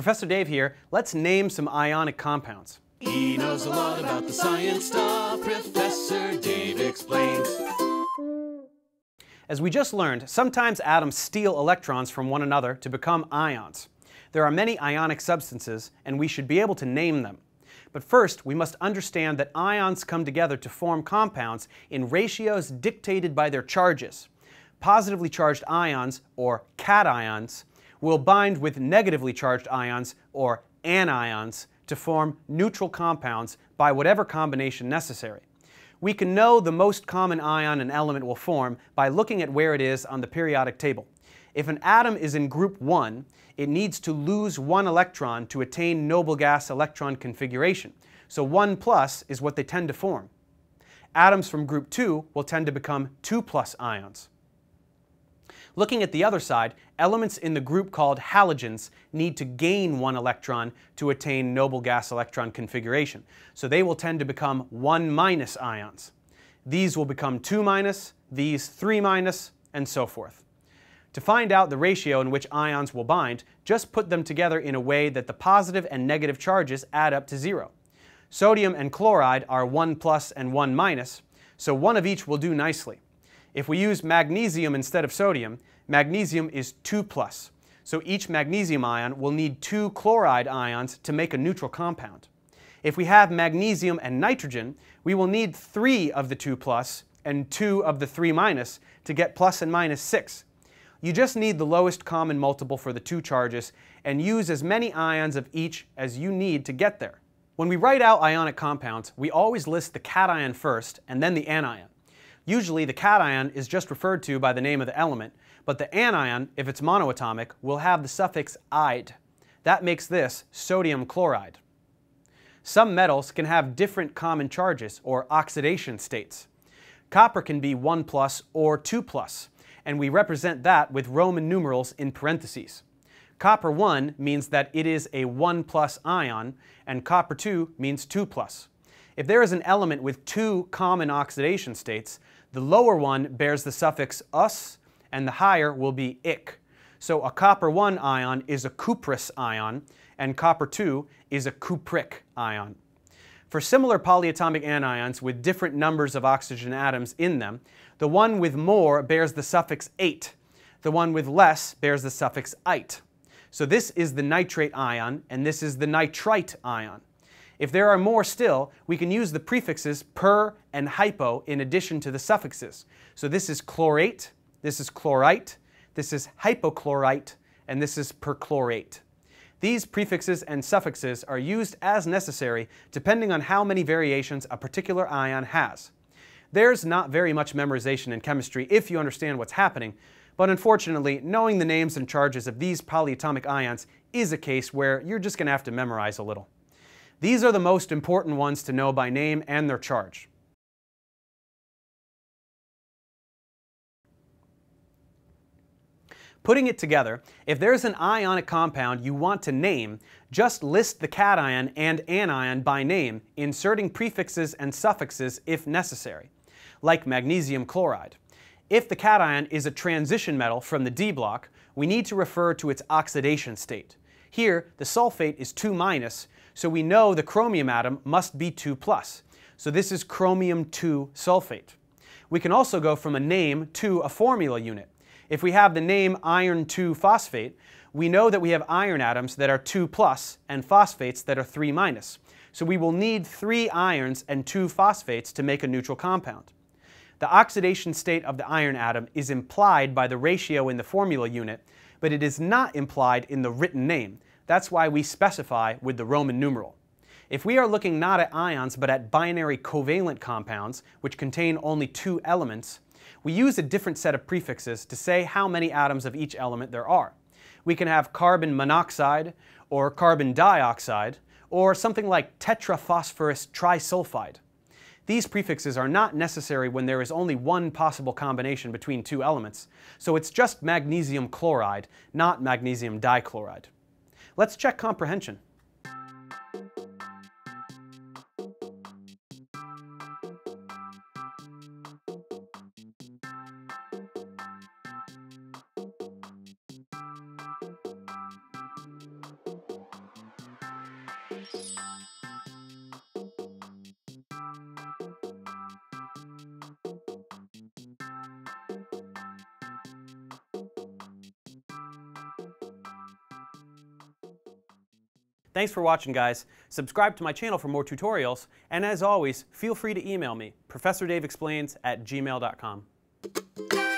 Professor Dave here. Let's name some ionic compounds. He knows a lot about the science stuff. Professor Dave explains. As we just learned, sometimes atoms steal electrons from one another to become ions. There are many ionic substances, and we should be able to name them. But first, we must understand that ions come together to form compounds in ratios dictated by their charges. Positively charged ions, or cations, will bind with negatively charged ions, or anions, to form neutral compounds by whatever combination necessary. We can know the most common ion an element will form by looking at where it is on the periodic table. If an atom is in group 1, it needs to lose one electron to attain noble gas electron configuration. So 1 plus is what they tend to form. Atoms from group 2 will tend to become 2 plus ions. Looking at the other side, elements in the group called halogens need to gain one electron to attain noble gas electron configuration. So they will tend to become 1 minus ions. These will become 2 minus, these 3 minus, and so forth. To find out the ratio in which ions will bind, just put them together in a way that the positive and negative charges add up to zero. Sodium and chloride are 1 plus and 1 minus, so one of each will do nicely. If we use magnesium instead of sodium, magnesium is 2 plus. So each magnesium ion will need two chloride ions to make a neutral compound. If we have magnesium and nitrogen, we will need three of the 2 plus and two of the 3 minus to get plus and minus 6. You just need the lowest common multiple for the two charges and use as many ions of each as you need to get there. When we write out ionic compounds, we always list the cation first and then the anion. Usually the cation is just referred to by the name of the element, but the anion, if it's monoatomic, will have the suffix "-ide. That makes this sodium chloride. Some metals can have different common charges, or oxidation states. Copper can be 1 plus or 2 plus, and we represent that with Roman numerals in parentheses. Copper 1 means that it is a 1 plus ion, and copper 2 means 2 plus. If there is an element with two common oxidation states, the lower one bears the suffix ous and the higher will be ic. So a copper 1 ion is a cuprous ion and copper 2 is a cupric ion. For similar polyatomic anions with different numbers of oxygen atoms in them, the one with more bears the suffix ate. The one with less bears the suffix ite. So this is the nitrate ion and this is the nitrite ion. If there are more still, we can use the prefixes per and hypo in addition to the suffixes. So this is chlorate, this is chlorite, this is hypochlorite, and this is perchlorate. These prefixes and suffixes are used as necessary depending on how many variations a particular ion has. There's not very much memorization in chemistry if you understand what's happening, but unfortunately, knowing the names and charges of these polyatomic ions is a case where you're just going to have to memorize a little. These are the most important ones to know by name and their charge. Putting it together, if there's an ionic compound you want to name, just list the cation and anion by name, inserting prefixes and suffixes if necessary, like magnesium chloride. If the cation is a transition metal from the D block, we need to refer to its oxidation state. Here, the sulfate is 2 minus, so we know the chromium atom must be 2 plus. So this is chromium 2 sulfate. We can also go from a name to a formula unit. If we have the name iron 2 phosphate, we know that we have iron atoms that are 2 plus and phosphates that are 3 minus. So we will need 3 irons and 2 phosphates to make a neutral compound. The oxidation state of the iron atom is implied by the ratio in the formula unit, but it is not implied in the written name. That's why we specify with the Roman numeral. If we are looking not at ions but at binary covalent compounds, which contain only two elements, we use a different set of prefixes to say how many atoms of each element there are. We can have carbon monoxide, or carbon dioxide, or something like tetraphosphorus trisulfide. These prefixes are not necessary when there is only one possible combination between two elements, so it's just magnesium chloride, not magnesium dichloride. Let's check comprehension. Thanks for watching, guys. Subscribe to my channel for more tutorials, and as always, feel free to email me, ProfessorDaveExplains at gmail.com.